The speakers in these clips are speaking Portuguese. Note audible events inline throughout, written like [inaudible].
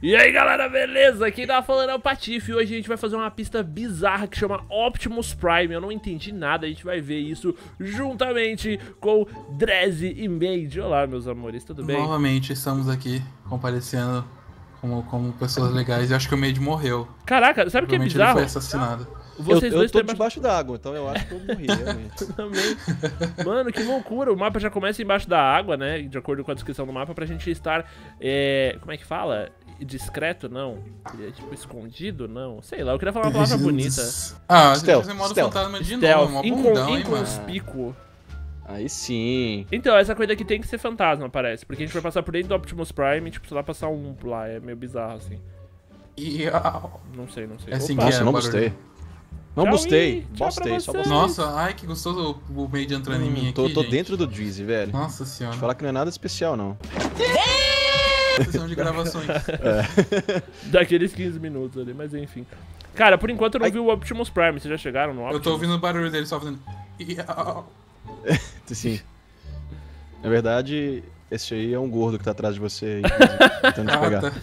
E aí galera, beleza? Quem tá falando é o Patife e hoje a gente vai fazer uma pista bizarra que chama Optimus Prime Eu não entendi nada, a gente vai ver isso juntamente com Drezzy e Made Olá meus amores, tudo bem? Novamente estamos aqui comparecendo como, como pessoas legais e acho que o Made morreu Caraca, sabe o que é bizarro? ele foi assassinado vocês eu, eu tô debaixo d'água, então eu acho que eu morri, realmente. [laughs] Também. Mano, que loucura. O mapa já começa embaixo da água, né? De acordo com a descrição do mapa, pra gente estar. É... Como é que fala? Discreto, não. É, tipo, escondido, não. Sei lá, eu queria falar uma palavra bonita. Ah, stealth, fazer modo stealth. fantasma de stealth. novo, Incon bundão, Inconspícuo. Aí sim. Então, essa coisa aqui tem que ser fantasma, parece. Porque a gente vai passar por dentro do Optimus Prime, tipo, sei lá, passar um lá. É meio bizarro, assim. Yeah. Não sei, não sei. É assim Opa. que Nossa, é, não gostei. Não Tchau bostei, bostei, só bostei. Nossa, ai que gostoso o Made entrando hum, em mim tô, aqui. Tô gente. dentro do Drizzy, velho. Nossa senhora. Deixa eu falar que não é nada especial, não. Sessão de gravações. É. Daqueles 15 minutos ali, mas enfim. Cara, por enquanto eu não ai. vi o Optimus Prime, vocês já chegaram no Optimus? Eu tô ouvindo o barulho dele só fazendo. [laughs] Sim. Na verdade, esse aí é um gordo que tá atrás de você aí, tentando te ah, pegar. Ah, tá.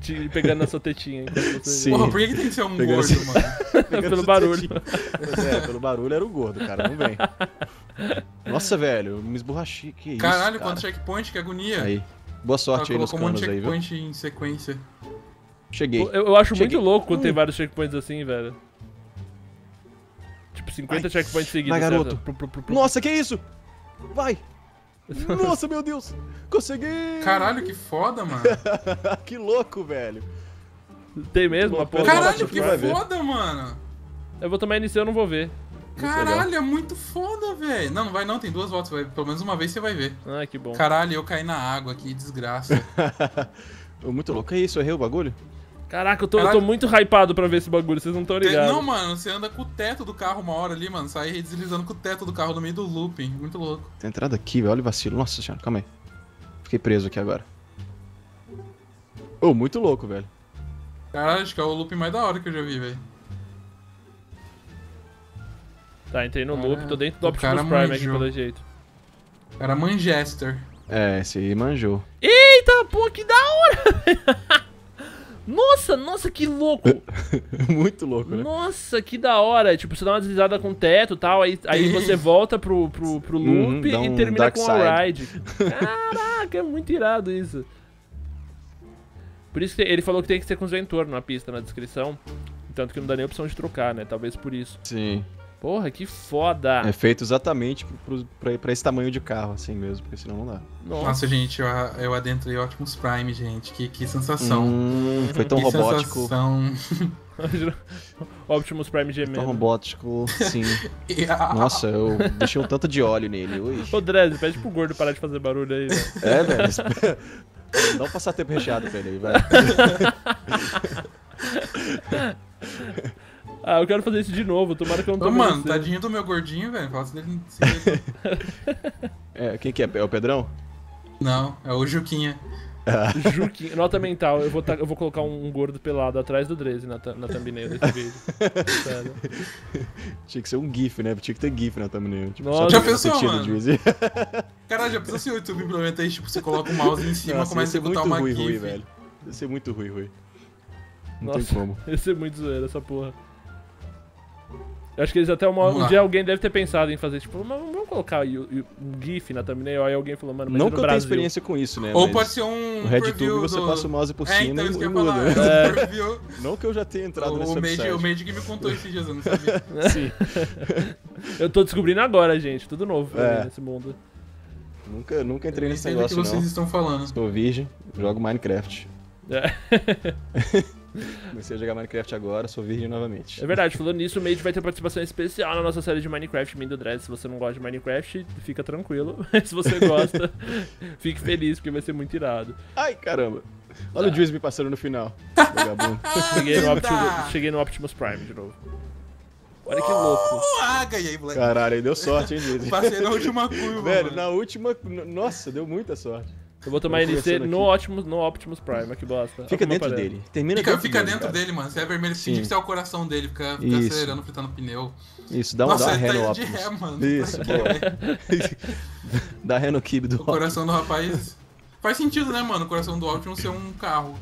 te pegando na sua tetinha. Você... Sim. Porra, por que, que tem que ser um pegando gordo, mano? [laughs] [laughs] pelo barulho. é, pelo barulho era o gordo, cara, não vem. Nossa, velho, me esborrachei, que isso, Caralho, quanto checkpoint, que agonia. Aí, boa sorte aí nos canos aí, viu? checkpoint em sequência. Cheguei. Eu, eu acho Cheguei. muito louco quando hum. tem vários checkpoints assim, velho. Tipo, 50 Ai, checkpoints seguidos. Vai, garoto. Nossa, que isso? Vai! [laughs] Nossa, meu Deus! Consegui! Caralho, que foda, mano. [laughs] que louco, velho. Tem mesmo uma porra. Caralho, que foda, mano. Eu vou tomar início, eu não vou ver. Caralho, é muito foda, velho. Não, não vai não, tem duas voltas, vai. Pelo menos uma vez você vai ver. Ah, que bom. Caralho, eu caí na água aqui, desgraça. [laughs] muito louco. É isso, errei o bagulho? Caraca, eu tô, eu tô muito hypado pra ver esse bagulho, vocês não estão ligados. Não, mano, você anda com o teto do carro uma hora ali, mano. Sai deslizando com o teto do carro no meio do looping. Muito louco. Tem entrada aqui, velho. Olha o vacilo. Nossa senhora, calma aí. Fiquei preso aqui agora. Ô, oh, muito louco, velho. Caralho, acho que é o looping mais da hora que eu já vi, velho. Tá, entrei no loop, tô dentro do Optimus Prime manjou. aqui pelo jeito. Cara, Manchester. É, esse aí manjou. Eita, pô, que da hora! [laughs] Nossa, nossa, que louco! [laughs] Muito louco, né? Nossa, que da hora. Tipo, você dá uma deslizada com o teto e tal, aí, aí você volta pro, pro, pro uhum, loop uhum, um e termina com a ride. Caraca, é muito irado isso. Por isso que ele falou que tem que ser com os ventor na pista, na descrição. Tanto que não dá nem opção de trocar, né? Talvez por isso. Sim. Porra, que foda! É feito exatamente pra esse tamanho de carro, assim mesmo, porque senão não dá. Nossa, Nossa gente, eu, eu adentrei Optimus Prime, gente. Que, que sensação. Hum, foi tão que robótico. Sensação. [laughs] Optimus Prime gemendo. Tão robótico, sim. [laughs] Nossa, eu deixei um tanto de óleo nele. Ui. Ô, Drez, pede pro gordo parar de fazer barulho aí, velho. É, velho. Dá um [laughs] passatempo recheado pra ele aí, vai. Ah, eu quero fazer isso de novo, tomara que eu não tô Ô, mano, tadinho do meu gordinho, velho. Faço dele [laughs] É, quem que é? É o Pedrão? Não, é o Juquinha. Ah. [laughs] Juquinha, nota mental, eu vou, eu vou colocar um, gordo pelado atrás do Dreze na, na thumbnail desse [laughs] vídeo. Sério. Tinha que ser um GIF, né? Tinha que ter GIF na thumbnail. Tipo, Nossa, já pensou, mano? Caralho, já pensou se o YouTube implementa isso? Tipo, você coloca o mouse em cima e começa a executar uma ruim, GIF. Ruim, velho. Ia ser muito ruim, ruim. Não Nossa, tem como. Ia ser muito zoeira essa porra. Eu acho que eles até uma, um dia alguém deve ter pensado em fazer, tipo, vamos colocar um GIF na thumbnail, aí alguém falou, mano, mas Não que eu tenha experiência com isso, né? Ou pode ser um. No RedTube você passa o mouse por é, cima então, e muda. [laughs] É. Não que eu já tenha entrado o, nesse o Mage, o Mage que me contou esses dias, eu não sabia. [laughs] Sim. [laughs] eu tô descobrindo agora, gente, tudo novo é. mim nesse mundo. Nunca, nunca entrei nesse negócio, que vocês não. estão falando. Sou virgem, jogo Minecraft. É. Comecei a jogar Minecraft agora, sou virgem novamente. É verdade, falando nisso, o Mage vai ter participação especial na nossa série de Minecraft Mindo Dress. Se você não gosta de Minecraft, fica tranquilo. [laughs] Mas se você gosta, [laughs] fique feliz, porque vai ser muito irado. Ai, caramba. Olha ah. o Juice me passando no final. [laughs] cheguei, no Optimus, cheguei no Optimus Prime de novo. Olha que louco. Ah, ganhei, moleque. Caralho, deu sorte, hein, Juice? Passei na última curva, Velho, mano. na última... Nossa, deu muita sorte. Eu vou tomar NC no Optimus, no Optimus Prime, que bosta. Fica dentro dele. Termina fica, dentro fica dele, dentro cara. dele, mano. Se é vermelho, finge que você é o coração dele, fica, fica acelerando, fritando pneu. Isso, dá uma, Nossa, dá ré no tá Optimus. ré, mano. Isso, [laughs] dá ré no kibe do O coração do rapaz... Faz sentido, né, mano? O coração do Optimus ser um carro.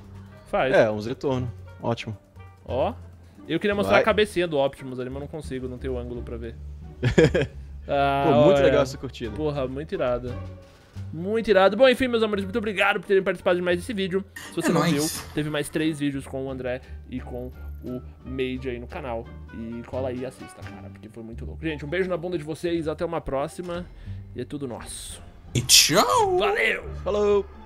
Faz. É, uns retorno. Ótimo. Ó. Eu queria mostrar Vai. a cabecinha do Optimus ali, mas não consigo, não tenho ângulo pra ver. [laughs] ah, Pô, muito legal essa curtida. Porra, muito irada. Muito irado. Bom, enfim, meus amores, muito obrigado por terem participado de mais esse vídeo. Se você é não viu, teve mais três vídeos com o André e com o Made aí no canal. E cola aí e assista, cara, porque foi muito louco. Gente, um beijo na bunda de vocês, até uma próxima. E é tudo nosso. E tchau! Valeu! Falou!